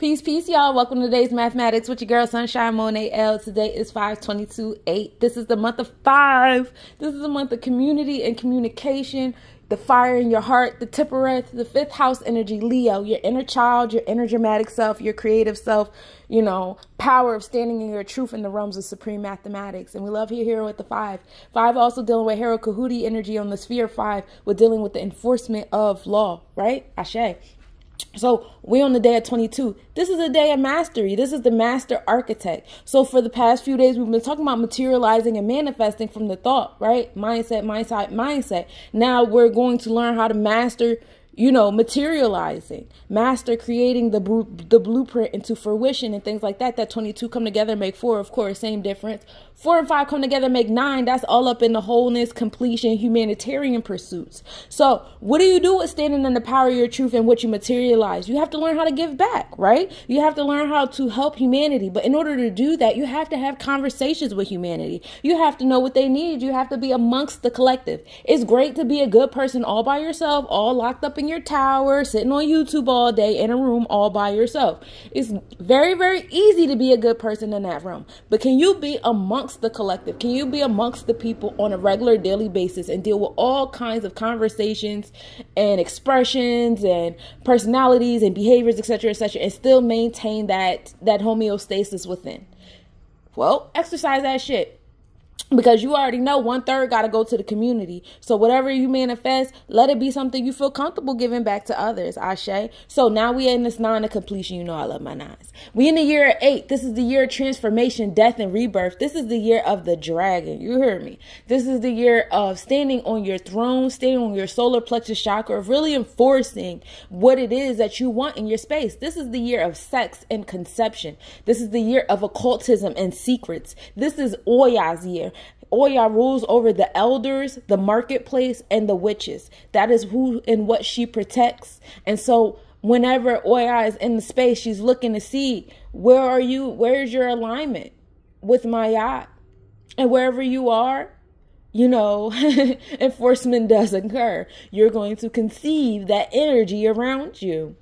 Peace, peace, y'all. Welcome to today's mathematics with your girl Sunshine Monet L. Today is 522 8. This is the month of five. This is the month of community and communication. The fire in your heart, the Tiphareth, the fifth house energy, Leo, your inner child, your inner dramatic self, your creative self, you know, power of standing in your truth in the realms of supreme mathematics. And we love you here with the five. Five also dealing with Herukhuti energy on the sphere five. We're dealing with the enforcement of law, right? Ashe. So we on the day of 22. This is a day of mastery. This is the master architect. So for the past few days, we've been talking about materializing and manifesting from the thought, right? Mindset, mindset, mindset. Now we're going to learn how to master you know, materializing, master creating the the blueprint into fruition and things like that. That 22 come together make four, of course, same difference. Four and five come together make nine. That's all up in the wholeness, completion, humanitarian pursuits. So, what do you do with standing in the power of your truth and what you materialize? You have to learn how to give back, right? You have to learn how to help humanity. But in order to do that, you have to have conversations with humanity. You have to know what they need. You have to be amongst the collective. It's great to be a good person all by yourself, all locked up in your tower, sitting on YouTube all day in a room all by yourself. It's very, very easy to be a good person in that room. But can you be amongst the collective? Can you be amongst the people on a regular daily basis and deal with all kinds of conversations and expressions and personalities and behaviors, etc., etc., and still maintain that that homeostasis within? Well, exercise that shit because you already know one third got to go to the community. So whatever you manifest, let it be something you feel comfortable giving back to others. Ashe. So now we in this nine of completion. You know I love my nines. We in the year eight. This is the year of transformation, death, and rebirth. This is the year of the dragon. You heard me. This is the year of standing on your throne, standing on your solar plexus chakra, of really enforcing what it is that you want in your space. This is the year of sex and conception. This is the year of occultism and secrets. This is Oya's year. Oya rules over the elders, the marketplace, and the witches. That is who and what she protects. And so whenever Oya is in the space, she's looking to see where are you, where's your alignment with Ma'at? And wherever you are, you know, enforcement does occur. You're going to conceive that energy around you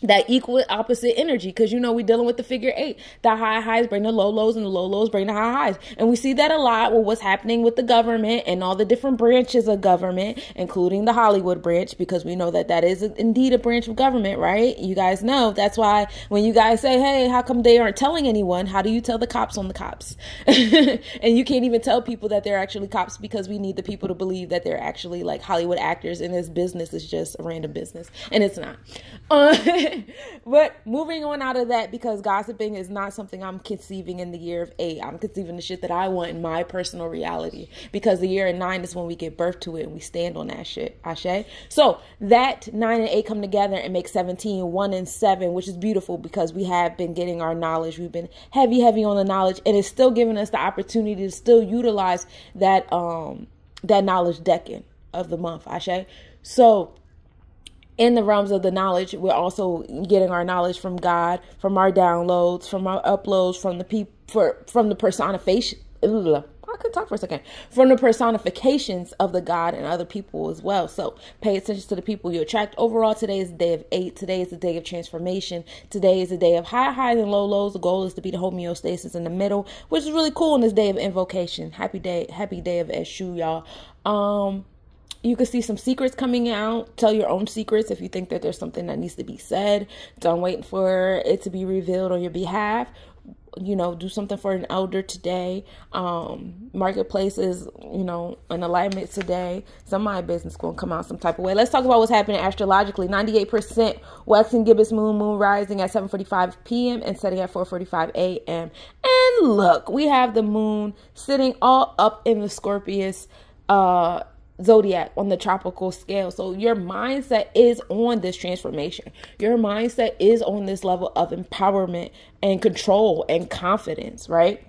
that equal opposite energy because you know we're dealing with the figure eight the high highs bring the low lows and the low lows bring the high highs. And we see that a lot with what's happening with the government and all the different branches of government including the hollywood branch because we know that that is indeed a branch of government right? You guys know. That's why when you guys say hey how come they aren't telling anyone? How do you tell the cops on the cops? And you can't even tell people that they're actually cops because we need the people to believe that they're actually like hollywood actors and this business is just a random business. And it's not. Uh, but moving on out of that, because gossiping is not something I'm conceiving in the year of eight. I'm conceiving the shit that I want in my personal reality. Because the year of nine is when we give birth to it and we stand on that shit. Ashe. So that nine and eight come together and make 17, one and seven, which is beautiful because we have been getting our knowledge. We've been heavy, heavy on the knowledge, and it's still giving us the opportunity to still utilize that um that knowledge decking of the month. Ashe. So in the realms of the knowledge, we're also getting our knowledge from God, from our downloads, from our uploads, from the people, for from the personification. I could talk for a second. From the personifications of the God and other people as well. So pay attention to the people you attract. Overall, today is the day of eight. Today is the day of transformation. Today is the day of high highs and low lows. The goal is to be the homeostasis in the middle, which is really cool on this day of invocation. Happy day, happy day of Eshu, y'all. Um, you can see some secrets coming out. Tell your own secrets if you think that there's something that needs to be said. Don't wait for it to be revealed on your behalf. You know, do something for an elder today. Um, marketplace is, you know, an alignment today. Some of my business gonna come out some type of way. Let's talk about what's happening astrologically. 98% waxing gibbous moon, moon rising at 7:45 p.m. and setting at 4:45 a.m. And look, we have the moon sitting all up in the Scorpius uh zodiac on the tropical scale. So your mindset is on this transformation. Your mindset is on this level of empowerment and control and confidence, right?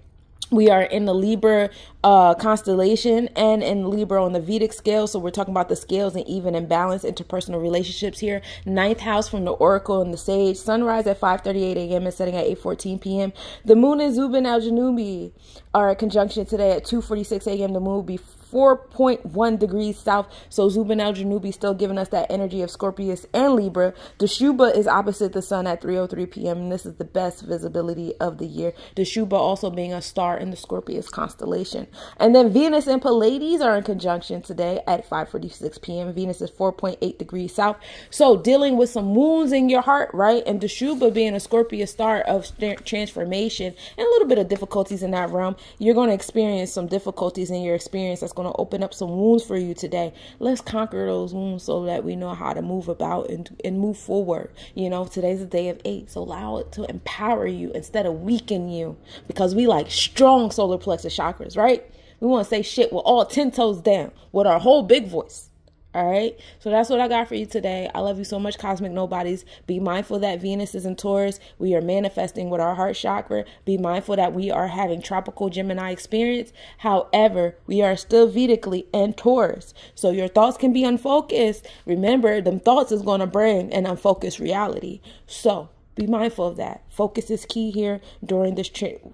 we are in the Libra uh, constellation and in Libra on the Vedic scale. So we're talking about the scales and even and balance interpersonal relationships here. Ninth house from the Oracle and the Sage. Sunrise at 5:38 a.m. and setting at 8:14 p.m. The Moon and Zubenelgenubi are at conjunction today at 2:46 a.m. The Moon will be 4.1 degrees south. So Zubenelgenubi still giving us that energy of Scorpius and Libra. Shuba is opposite the sun at 3.03 p.m. And this is the best visibility of the year. Shuba also being a star in the Scorpius constellation. And then Venus and Pleiades are in conjunction today at 5.46 p.m. Venus is 4.8 degrees south. So dealing with some wounds in your heart, right? And Shuba being a Scorpio star of transformation and a little bit of difficulties in that realm, you're going to experience some difficulties in your experience that's going to open up some wounds for you today. Let's conquer those wounds so that we know how to move about and, and move forward. You know, today's a day of eight, so allow it to empower you instead of weaken you because we like strong solar plexus chakras, right? We want to say shit with all 10 toes down with our whole big voice. All right. So that's what I got for you today. I love you so much, Cosmic Nobodies. Be mindful that Venus is in Taurus. We are manifesting with our heart chakra. Be mindful that we are having tropical Gemini experience. However, we are still Vedically in Taurus. So your thoughts can be unfocused. Remember, them thoughts is going to bring an unfocused reality. So be mindful of that. Focus is key here during this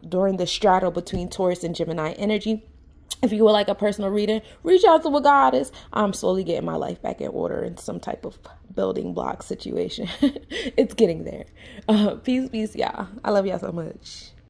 during the straddle between Taurus and Gemini energy. If you would like a personal reading, reach out to a goddess. I'm slowly getting my life back in order in some type of building block situation. it's getting there. Uh, peace, peace, y'all. I love y'all so much.